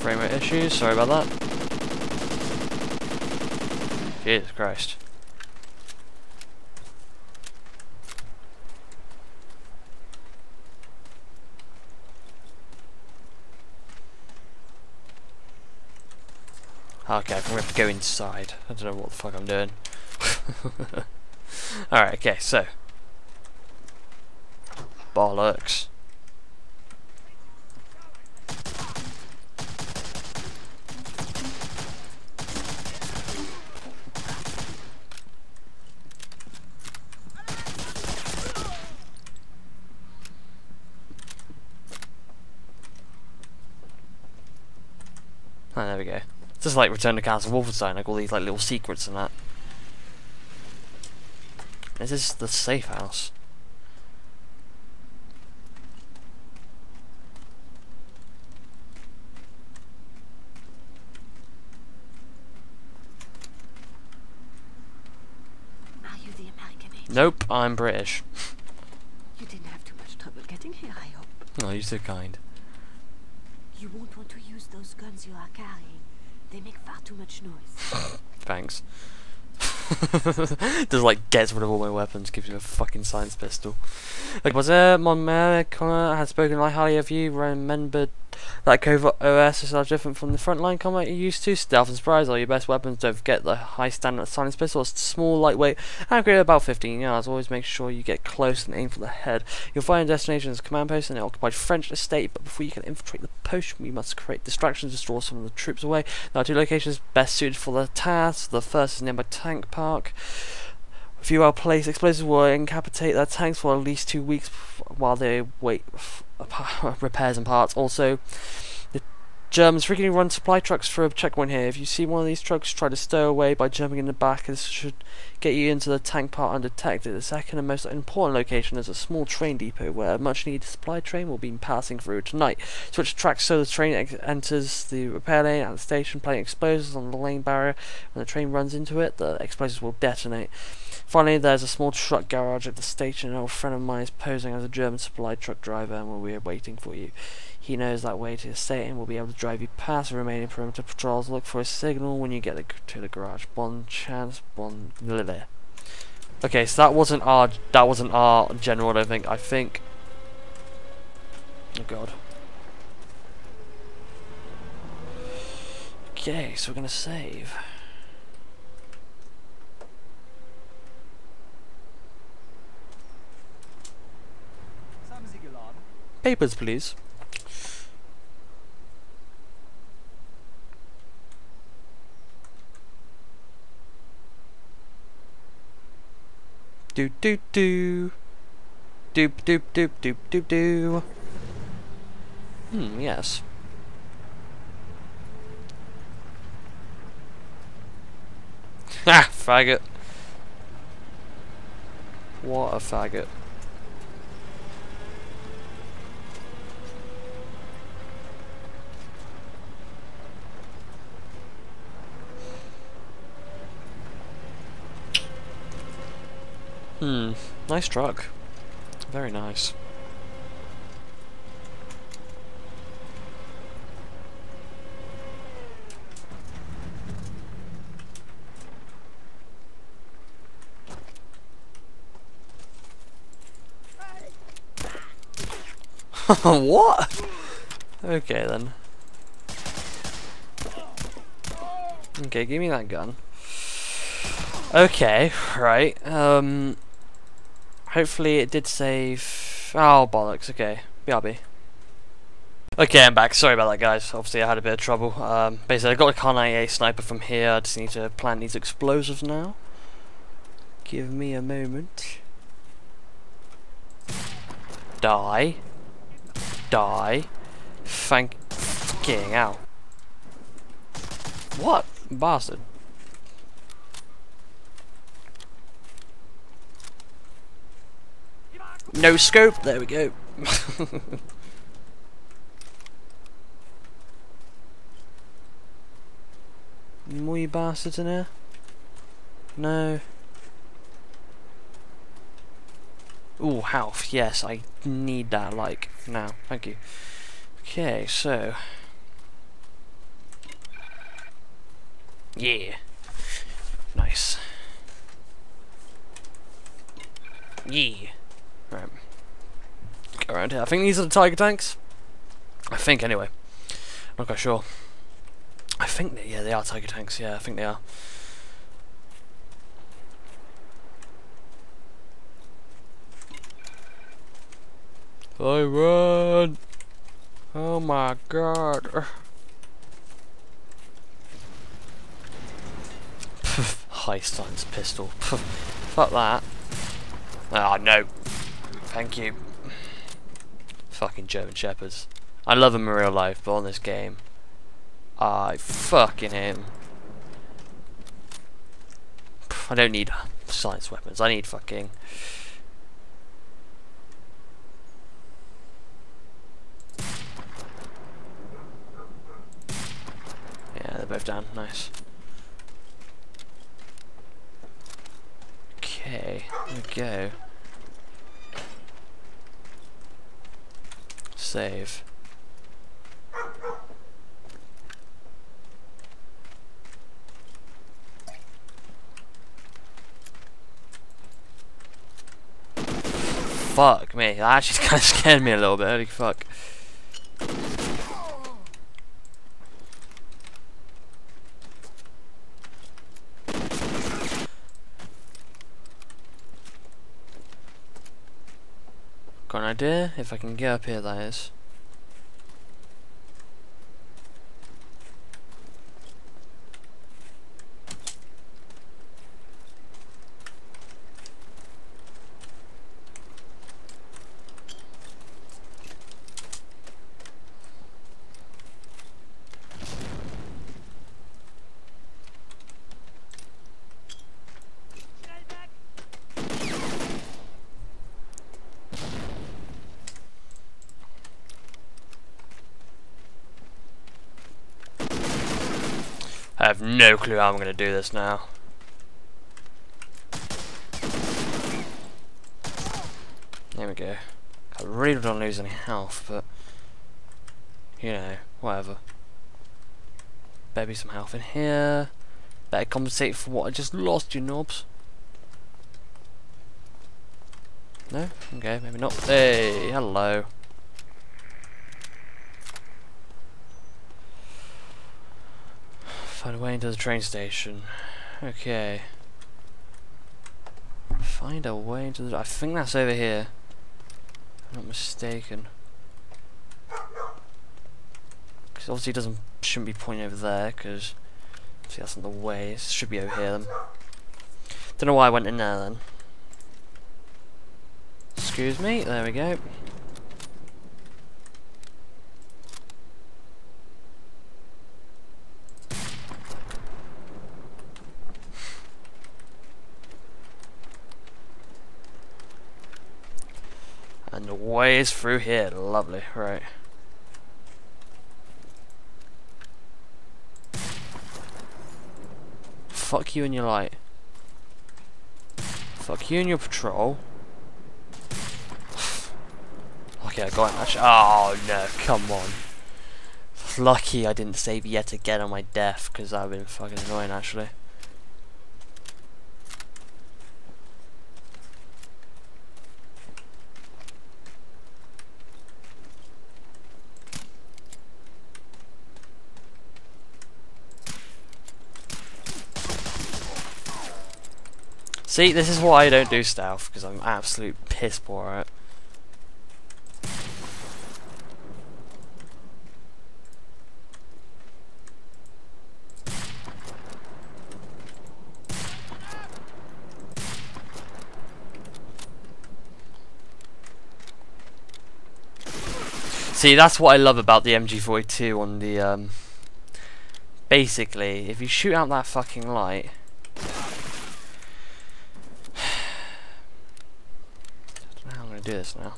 frame rate issues, sorry about that. Jesus Christ. Okay, I'm gonna have to go inside. I don't know what the fuck I'm doing. Alright, okay, so. Bollocks. Oh, there we go. Just like Return to Castle Wolfenstein, like all these like little secrets and that. This is the safe house. Are you the American? Nope, I'm British. You didn't have too much trouble getting here, I hope. Oh, you're so kind. You won't want to use those guns you are carrying. They make far too much noise. Thanks. Just like gets rid of all my weapons, gives you a fucking science pistol. Like, was there Mon Connor I had spoken like highly of you, remembered that covert ops is large different from the frontline combat you're used to. Stealth and surprise are your best weapons. Don't forget the high standard silence pistol. It's small, lightweight, and accurate about 15 yards. Always make sure you get close and aim for the head. You'll find a destination a command post in an occupied French estate, but before you can infiltrate the post, we must create distractions to draw some of the troops away. There are two locations best suited for the task. The first is nearby Tank Park. A few well placed explosives will incapacitate their tanks for at least two weeks while they wait repairs and parts. Also, the Germans frequently run supply trucks for a checkpoint here. If you see one of these trucks, try to stow away by jumping in the back. This should get you into the tank park undetected. The second and most important location is a small train depot where a much needed supply train will be passing through tonight. Switch tracks so the train enters the repair lane at the station, playing explosives on the lane barrier. When the train runs into it, the explosives will detonate. Finally, there's a small truck garage at the station. An old friend of mine is posing as a German supply truck driver and will be waiting for you. He knows that way to the state and will be able to drive you past the remaining perimeter patrols. Look for a signal when you get the, to the garage. Bon chance, bon there. Okay, so that wasn't our that wasn't our general. I don't think. I think. Oh god. Okay, so we're gonna save. Papers, please. Do do do. Doop doop doop doop doop doo. Hmm, yes. Ah, faggot. What a faggot. Hmm, nice truck. Very nice. what? Okay then. Okay, give me that gun. Okay, right. Um, hopefully it did save. Oh bollocks. Okay, BRB. Okay, I'm back. Sorry about that, guys. Obviously, I had a bit of trouble. Um, basically, I got a Kar 98 sniper from here. I just need to plant these explosives now. Give me a moment. Die. Die. Thank fucking out. What? Bastard. No scope. There we go. More you bastards in here? No. Ooh, health. Yes, I need that, like, now. Thank you. Okay, so... Yeah. Nice. Yeah. Right. Go around here. I think these are the tiger tanks. I think anyway. Not quite sure. I think that, yeah, they are tiger tanks. Yeah, I think they are. I run. Oh my god. High pistol. Fuck that. Ah, no. Thank you. Fucking German Shepherds. I love them in real life, but on this game, I fucking 'em. I don't need science weapons. I need fucking. Yeah, they're both down. Nice. Okay, here we go. Save. Fuck me, that actually kind of scared me a little bit, holy fuck. If I can get up here, that is. I have no clue how I'm going to do this now. There we go. I really don't lose any health, but you know, whatever. Better be some health in here. Better compensate for what I just lost, you knobs. No? Okay, maybe not. Hey, hello. Find a way into the train station. Okay. Find a way into the... I think that's over here. I'm not mistaken. Because obviously it doesn't, shouldn't be pointing over there, because... See, that's not the way. It should be over here, then. Don't know why I went in there, then. Excuse me, there we go. And the way is through here. Lovely. Right. Fuck you and your light. Fuck you and your patrol. okay, I got him actually. Oh no, come on. Lucky I didn't save yet again on my death, because that would have been fucking annoying actually. See, this is why I don't do stealth, because I'm absolute piss poor at it. See, that's what I love about the MG42 on the, um... Basically, if you shoot out that fucking light... I don't know how I'm going to do this now.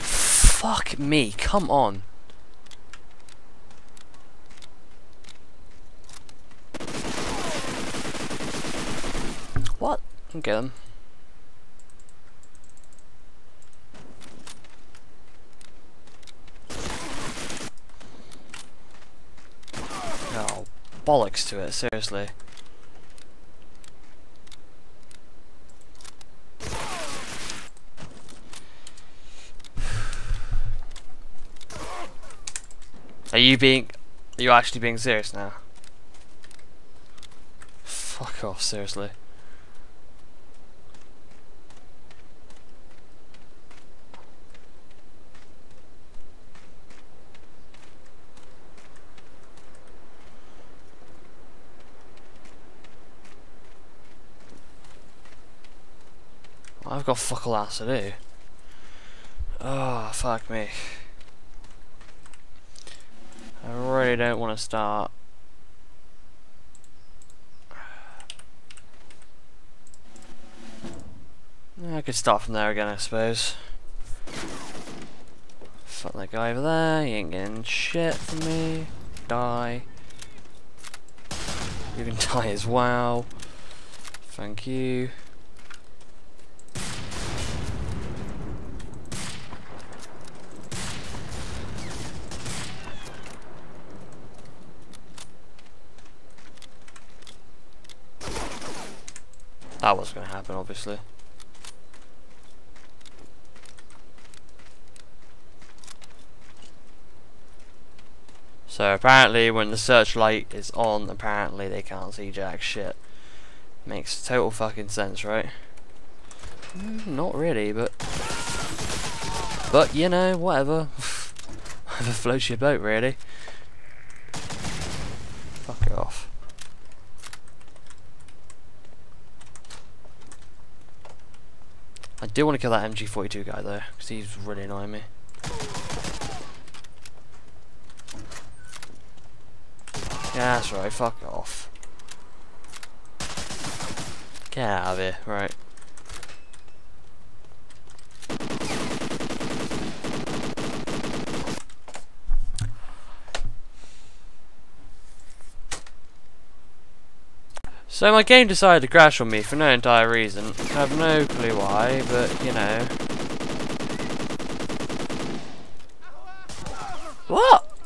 Fuck me, come on. Get. Oh, bollocks to it, seriously. Are you being... Are you actually being serious now? Fuck off, seriously. I've got fuck all else to do. Oh, fuck me. I really don't want to start. I could start from there again, I suppose. Fuck that guy over there, he ain't getting shit from me. Die. You can die as well. Thank you. That was going to happen, obviously. So apparently when the searchlight is on, apparently they can't see jack shit. Makes total fucking sense, right? Mm, not really, but... But, you know, whatever. whatever floats your boat, really. Fuck it off. I do want to kill that MG42 guy though, because he's really annoying me. Yeah, that's right, fuck off. Get out of here, right. So my game decided to crash on me for no entire reason. I have no clue why, but you know. What?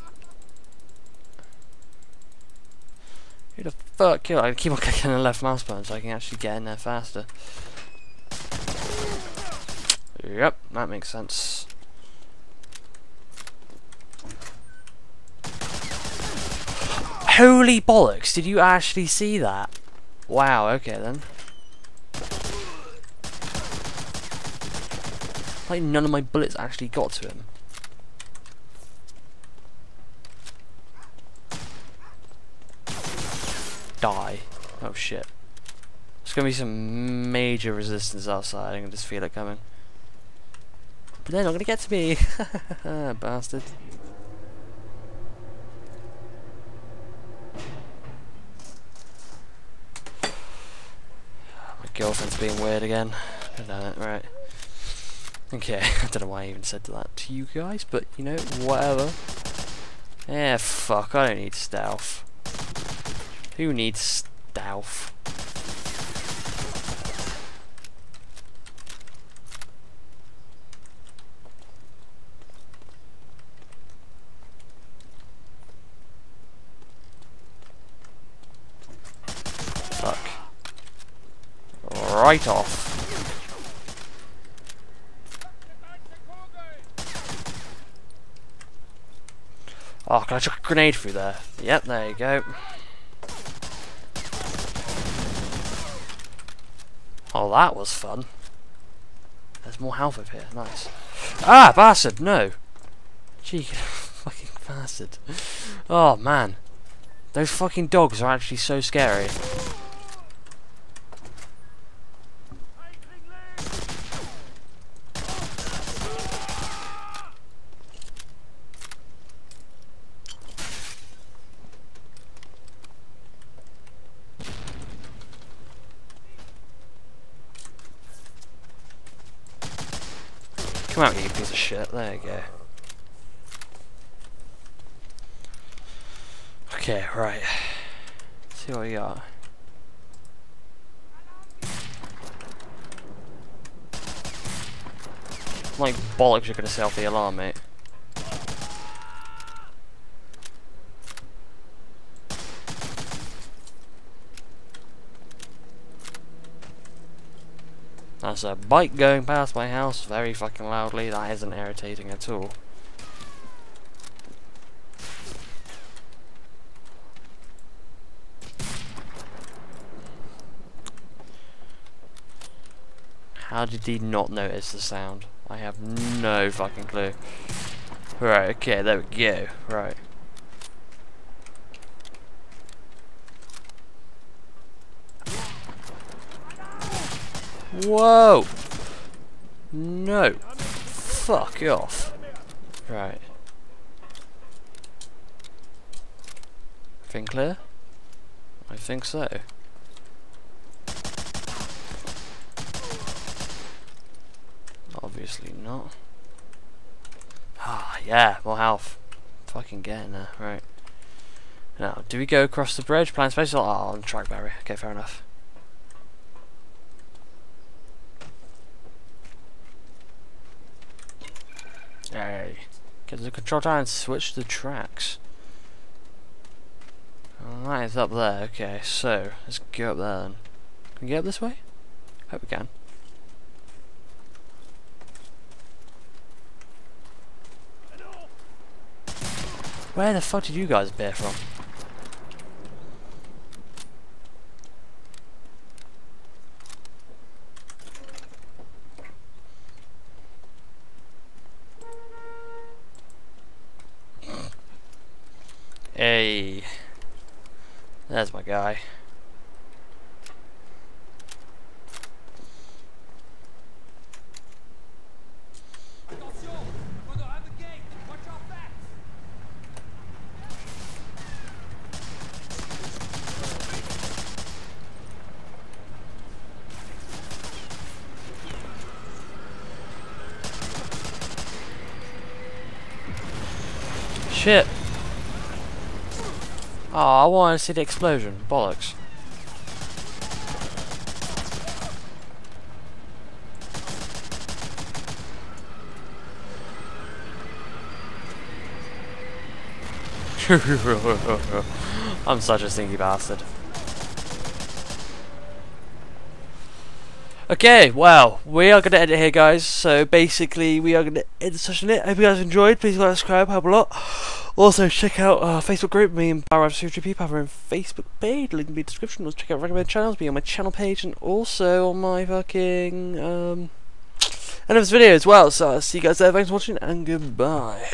Who the fuck killed? I keep on clicking the left mouse button so I can actually get in there faster. Yep, that makes sense. Holy bollocks, did you actually see that? Wow, okay then. Like none of my bullets actually got to him. Die. Oh shit. There's gonna be some major resistance outside, I can just feel it coming. But they're not gonna get to me! Bastard. Girlfriend's being weird again. Right. Okay, I don't know why I even said that to you guys, but you know, whatever. Yeah, fuck, I don't need stealth. Who needs stealth? Right off. Oh, can I chuck a grenade through there? Yep, there you go. Oh, that was fun. There's more health up here. Nice. Ah, bastard, no. Gee, fucking bastard. Oh, man. Those fucking dogs are actually so scary. Come out, you piece of shit. There you go. Okay, right. Let's see what we got. Like bollocks, you're gonna set off the alarm, mate. That's a bike going past my house very fucking loudly. That isn't irritating at all. How did he not notice the sound? I have no fucking clue. Right, okay, there we go. Right. Whoa! No. Fuck off. Right. Think clear? I think so. Obviously not. Ah, yeah, more health. Fucking getting there, right. Now, do we go across the bridge? Plan space? Oh, on track barrier. Okay, fair enough. Hey. Get the control tower and switch the tracks. Alright, it's up there. Okay, so, let's go up there then. Can we get up this way? Hope we can. Where the fuck did you guys bear from? That's my guy. Attention! Oh, I want to see the explosion. Bollocks. I'm such a stinky bastard. Okay, well, we are going to end it here, guys. So basically, we are going to end the session here. I hope you guys enjoyed. Please like, subscribe, help a lot. Also, check out our Facebook group. Me and CGP have our own Facebook page. Link in the description. Also, check out recommended channels. Be on my channel page and also on my fucking um end of this video as well. So I'll see you guys there. Thanks for watching and goodbye.